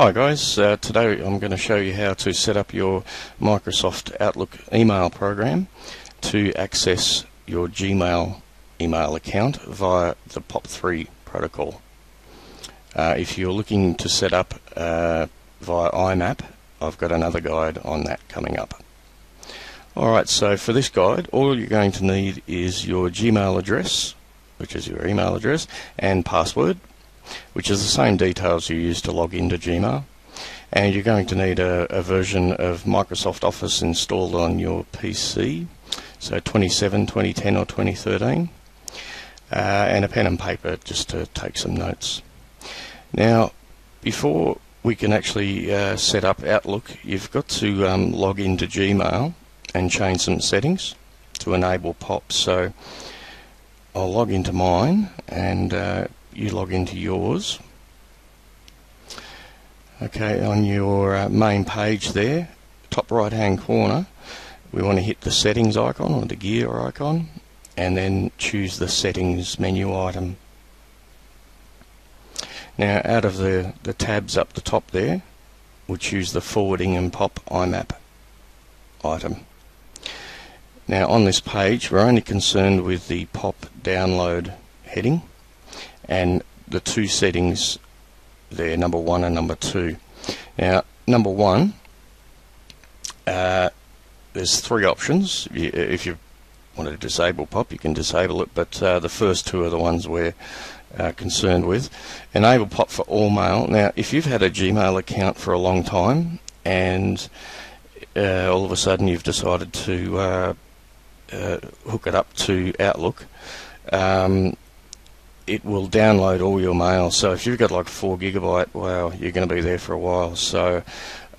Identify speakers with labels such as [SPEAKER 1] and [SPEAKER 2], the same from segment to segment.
[SPEAKER 1] Hi guys, uh, today I'm going to show you how to set up your Microsoft Outlook email program to access your Gmail email account via the POP3 protocol. Uh, if you're looking to set up uh, via IMAP, I've got another guide on that coming up. Alright, so for this guide, all you're going to need is your Gmail address, which is your email address, and password, which is the same details you use to log into Gmail. And you're going to need a, a version of Microsoft Office installed on your PC, so 27, 2010 or 2013, uh, and a pen and paper just to take some notes. Now, before we can actually uh, set up Outlook, you've got to um, log into Gmail and change some settings to enable POP. So I'll log into mine and uh, you log into yours. Okay, on your uh, main page there, top right hand corner, we want to hit the settings icon or the gear icon and then choose the settings menu item. Now out of the, the tabs up the top there, we'll choose the forwarding and pop IMAP item. Now on this page we're only concerned with the pop download heading and the two settings there, number one and number two. Now, number one, uh, there's three options. If you want to disable POP, you can disable it, but uh, the first two are the ones we're uh, concerned with. Enable POP for all mail. Now, if you've had a Gmail account for a long time and uh, all of a sudden you've decided to uh, uh, hook it up to Outlook, um, it will download all your mail. So if you've got like four gigabyte, wow, you're going to be there for a while. So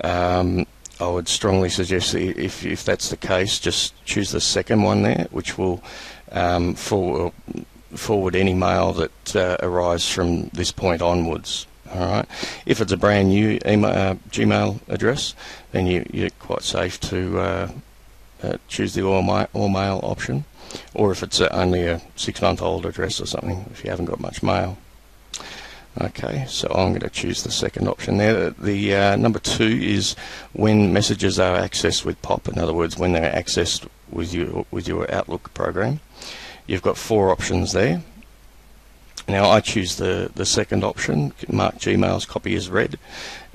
[SPEAKER 1] um, I would strongly suggest if if that's the case, just choose the second one there, which will um, forward, forward any mail that uh, arrives from this point onwards. All right. If it's a brand new email, uh, Gmail address, then you, you're quite safe to uh, uh choose the all, ma all mail option or if it's only a six month old address or something, if you haven't got much mail. Okay, so I'm going to choose the second option there. The uh, number two is when messages are accessed with POP. In other words, when they're accessed with your with your Outlook program. You've got four options there. Now I choose the the second option, mark Gmail's copy as read,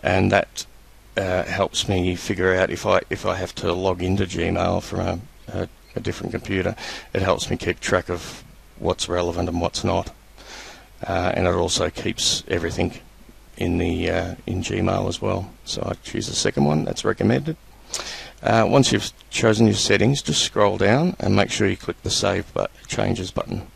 [SPEAKER 1] and that uh, helps me figure out if I if I have to log into Gmail from a, a a different computer, it helps me keep track of what's relevant and what's not. Uh, and it also keeps everything in the uh, in Gmail as well. So I choose the second one. That's recommended. Uh, once you've chosen your settings, just scroll down and make sure you click the Save but Changes button.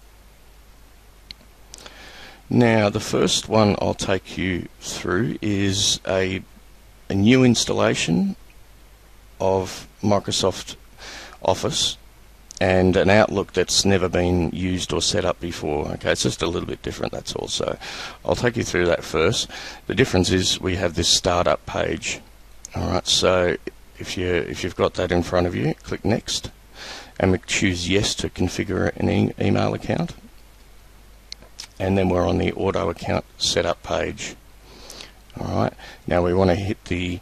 [SPEAKER 1] Now, the first one I'll take you through is a, a new installation of Microsoft Office and an Outlook that's never been used or set up before. Okay, it's just a little bit different, that's all. So I'll take you through that first. The difference is we have this startup page. Alright, so if you if you've got that in front of you, click next and we choose yes to configure an e email account. And then we're on the auto account setup page. Alright, now we want to hit the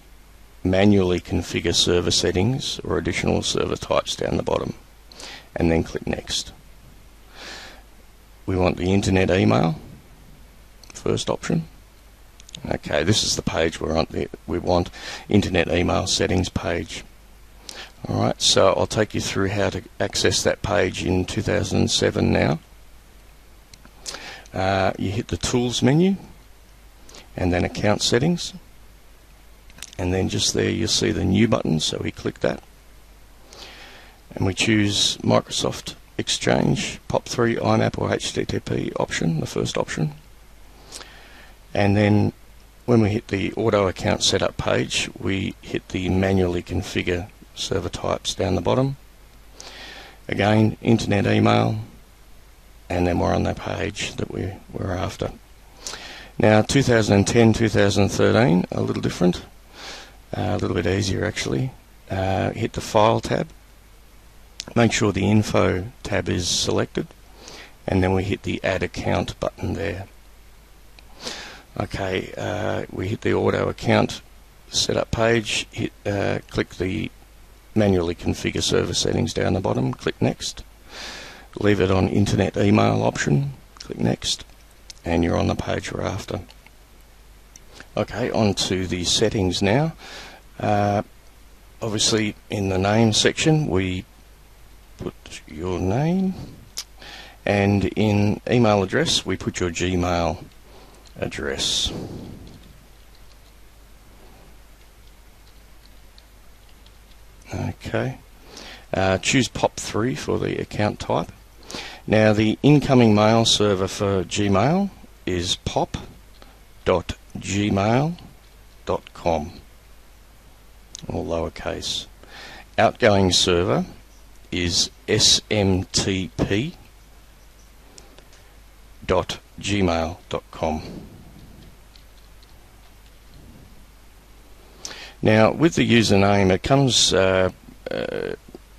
[SPEAKER 1] manually configure server settings or additional server types down the bottom and then click next. We want the internet email, first option. Okay, this is the page we're on the, we want internet email settings page. Alright, so I'll take you through how to access that page in 2007 now. Uh, you hit the tools menu and then account settings and then just there you'll see the new button so we click that and we choose Microsoft Exchange POP3 IMAP or HTTP option, the first option. And then when we hit the auto account setup page, we hit the manually configure server types down the bottom. Again, internet email, and then we're on the page that we were after. Now, 2010, 2013, a little different, uh, a little bit easier actually. Uh, hit the File tab, Make sure the info tab is selected. And then we hit the add account button there. Okay, uh, we hit the auto account setup page, hit, uh, click the manually configure server settings down the bottom, click next. Leave it on internet email option, click next, and you're on the page we're after. Okay, on to the settings now. Uh, obviously, in the name section, we put your name, and in email address, we put your Gmail address. Okay. Uh, choose POP3 for the account type. Now the incoming mail server for Gmail is pop.gmail.com, all lowercase. Outgoing server is smtp.gmail.com. Now, with the username, it comes, uh, uh,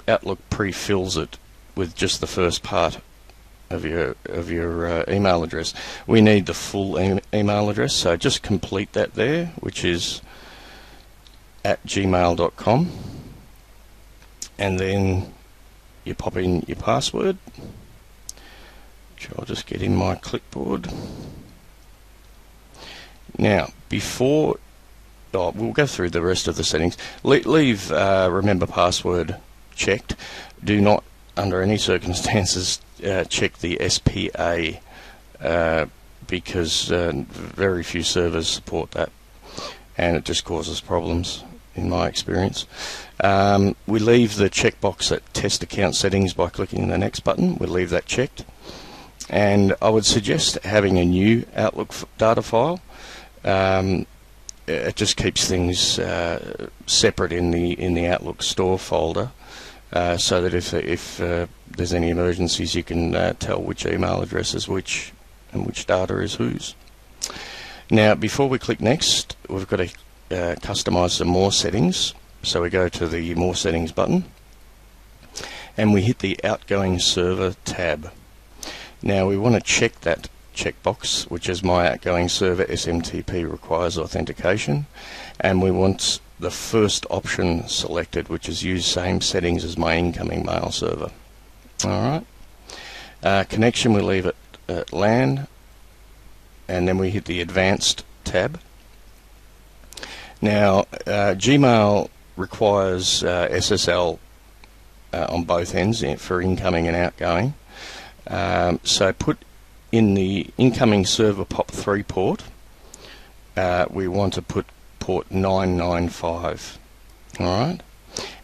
[SPEAKER 1] Outlook pre-fills it with just the first part of your of your uh, email address. We need the full e email address, so just complete that there, which is at gmail.com, and then you pop in your password, which I'll just get in my clipboard. Now, before oh, we'll go through the rest of the settings. Le leave uh, remember password checked. Do not, under any circumstances, uh, check the SPA uh, because uh, very few servers support that, and it just causes problems in my experience. Um, we leave the checkbox at test account settings by clicking the next button. We'll leave that checked. And I would suggest having a new Outlook data file. Um, it just keeps things uh, separate in the in the Outlook store folder, uh, so that if if uh, there's any emergencies, you can uh, tell which email address is which and which data is whose. Now, before we click next, we've got to uh, customize some more settings. So we go to the More Settings button, and we hit the Outgoing Server tab. Now we want to check that checkbox, which is my outgoing server SMTP requires authentication, and we want the first option selected, which is use same settings as my incoming mail server. Alright. Uh, connection, we leave it at LAN, and then we hit the advanced tab. Now, uh, Gmail requires uh, SSL uh, on both ends for incoming and outgoing. Um, so put in the incoming server POP3 port, uh, we want to put port 995. Alright?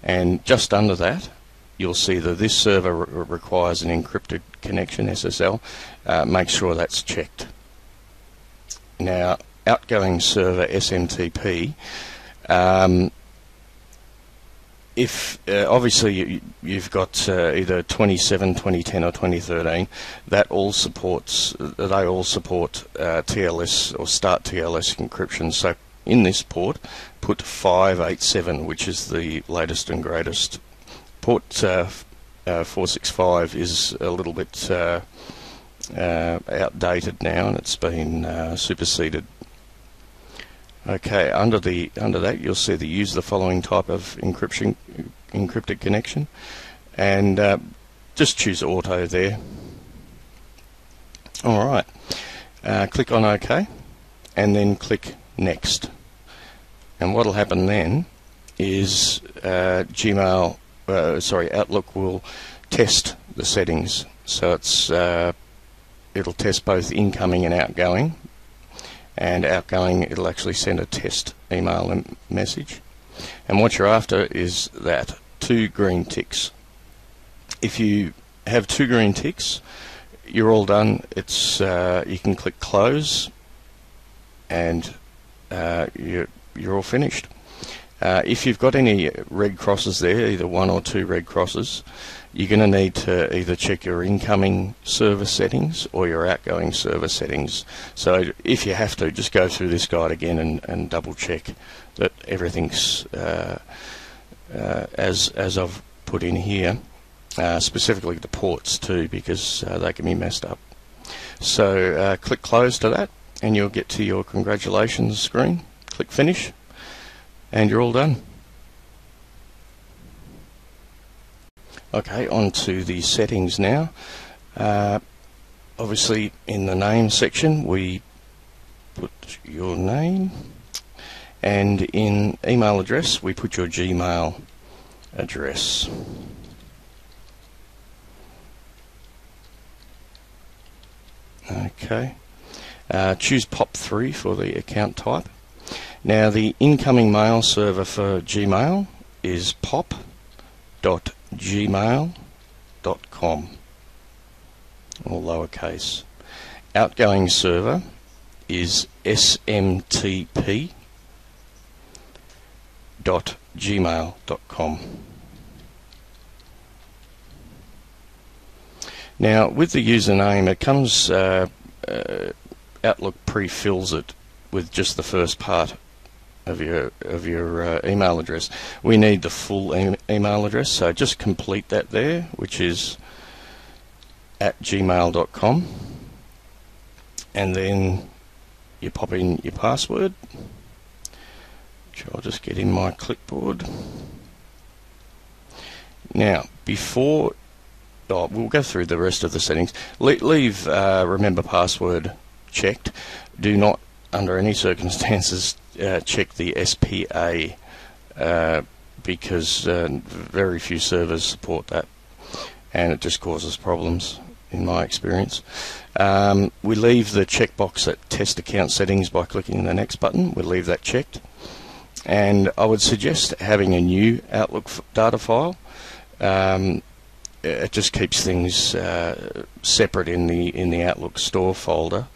[SPEAKER 1] And just under that, you'll see that this server re requires an encrypted connection, SSL. Uh, make sure that's checked. Now, outgoing server SMTP, um, if uh, obviously you, have got uh, either 27, 2010, or 2013, that all supports they all support uh, TLS or start TLS encryption. So in this port, put 587, which is the latest and greatest. Port uh, uh, 465 is a little bit uh, outdated now, and it's been superseded Okay, under the under that you'll see the use the following type of encryption encrypted connection, and uh, just choose auto there. All right, uh, click on OK, and then click Next. And what'll happen then is uh, Gmail, uh, sorry, Outlook will test the settings. So it's uh, it'll test both incoming and outgoing. And outgoing it'll actually send a test email message. And what you're after is that two green ticks. If you have two green ticks you're all done. It's uh, you can click close and uh, you're, all finished uh, if you've got any red crosses there either one or two red crosses you're going to need to either check your incoming server settings or your outgoing server settings. So if you have to, just go through this guide again and, and double check that everything's uh, uh, as as I've put in here. Uh, specifically the ports too, because uh, they can be messed up. So uh, click close to that, and you'll get to your congratulations screen. Click finish and you're all done. Okay, on to the settings now. Uh, obviously in the name section we put your name and in email address we put your Gmail address. Okay. Uh, choose POP3 for the account type. Now the incoming mail server for Gmail is pop.gmail.com all lowercase. Outgoing server is smtp.gmail.com. Now, with the username, it comes, uh, uh, Outlook pre-fills it with just the first part of your of your uh, email address. We need the full e email address, so just complete that there, which is at gmail.com, and then you pop in your password, which I'll just get in my clipboard. Now, before oh, we'll go through the rest of the settings. Le leave uh, remember password checked. Do not, under any circumstances, uh, check the SPA uh, because uh, very few servers support that, and it just causes problems in my experience. Um, we leave the checkbox at test account settings by clicking the next button. We'll leave that checked. And I would suggest having a new Outlook data file. Um, it just keeps things uh, separate in the in the Outlook store folder,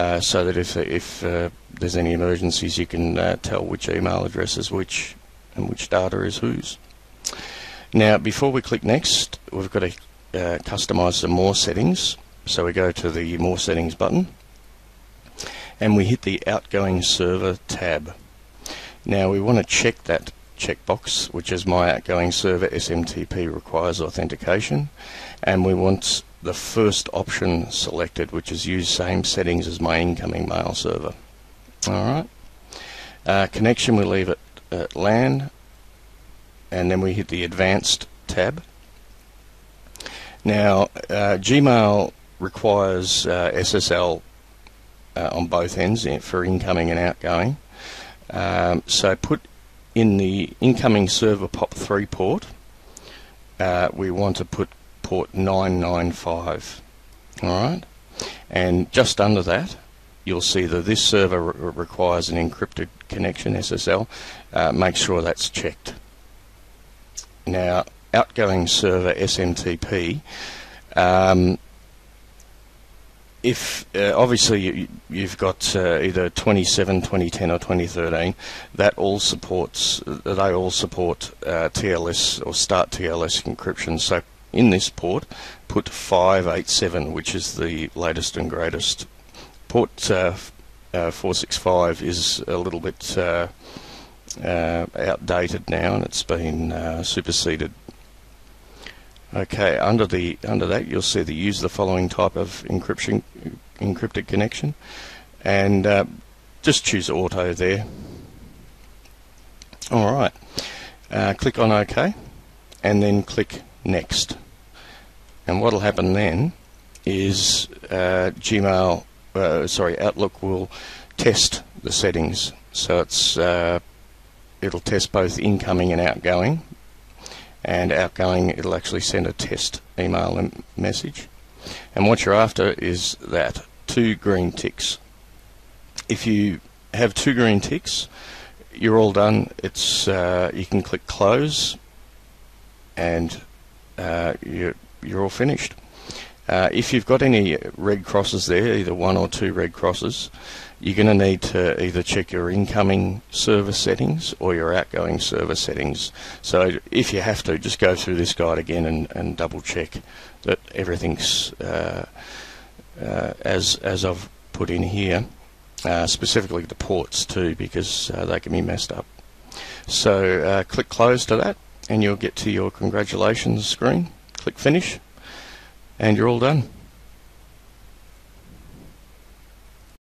[SPEAKER 1] uh, so that if if uh, there's any emergencies, you can uh, tell which email address is which and which data is whose. Now, before we click next, we've got to uh, customize some more settings. So we go to the More Settings button and we hit the Outgoing Server tab. Now we want to check that checkbox, which is My Outgoing Server SMTP requires authentication, and we want the first option selected, which is use same settings as my incoming mail server. Alright. Uh, connection we leave it at LAN, and then we hit the Advanced tab. Now, uh, Gmail requires uh, SSL uh, on both ends for incoming and outgoing. Um, so put in the incoming server POP3 port, uh, we want to put port 995. Alright? And just under that, you'll see that this server re requires an encrypted connection, SSL. Uh, make sure that's checked. Now, outgoing server SMTP, um, if uh, obviously you, have got uh, either 27, 2010, or 2013, that all supports they all support uh, TLS or start TLS encryption. So in this port, put 587, which is the latest and greatest. Port uh, uh, 465 is a little bit uh, outdated now, and it's been superseded Okay, under the under that you'll see the use the following type of encryption encrypted connection, and uh, just choose auto there. All right, uh, click on OK, and then click Next. And what'll happen then is uh, Gmail, uh, sorry, Outlook will test the settings. So it's uh, it'll test both incoming and outgoing and outgoing it'll actually send a test email message and what you're after is that two green ticks if you have two green ticks you're all done it's uh, you can click close and uh, you're, you're all finished uh, if you've got any red crosses there either one or two red crosses you're going to need to either check your incoming server settings or your outgoing server settings. So if you have to, just go through this guide again and, and double check that everything's uh, uh, as as I've put in here. Uh, specifically the ports too, because uh, they can be messed up. So uh, click close to that, and you'll get to your congratulations screen. Click finish, and you're all done.